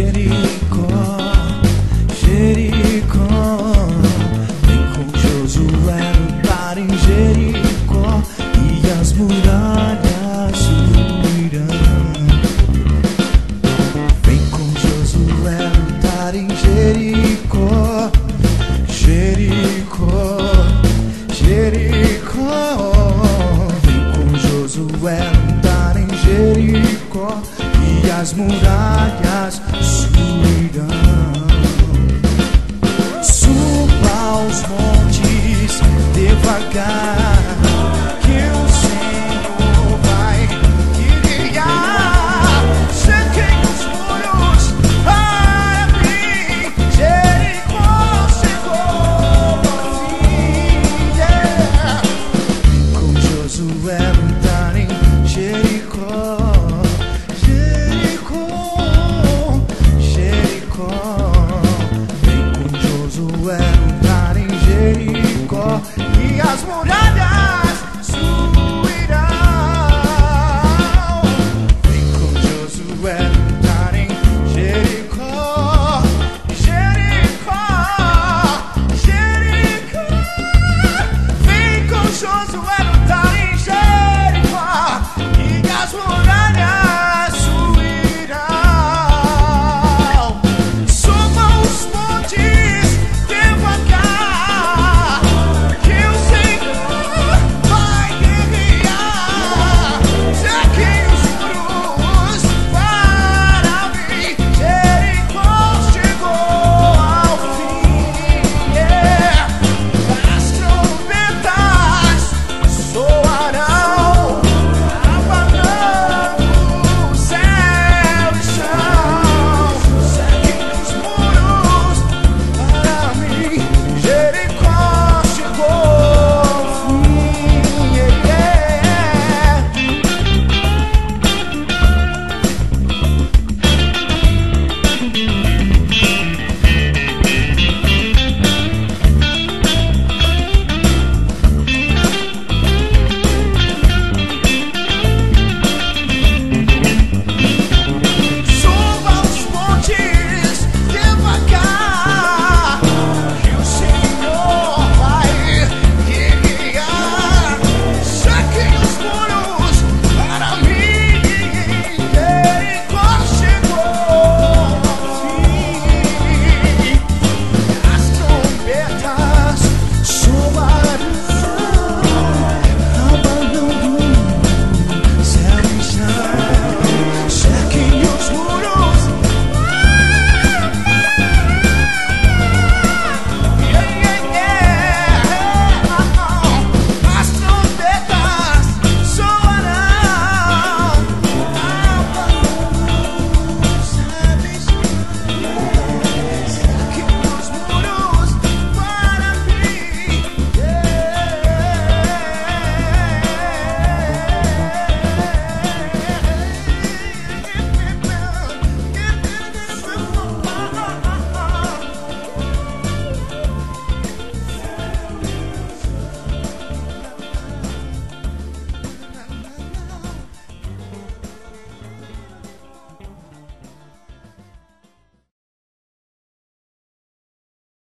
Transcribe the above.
Jericó, Jericó. Vem com Josué lutar em Jericó e as muralhas subirão. Vem com Josué lutar em Jericó, Jericó, Jericó. Vem com Josué lutar em Jericó e as muralhas well.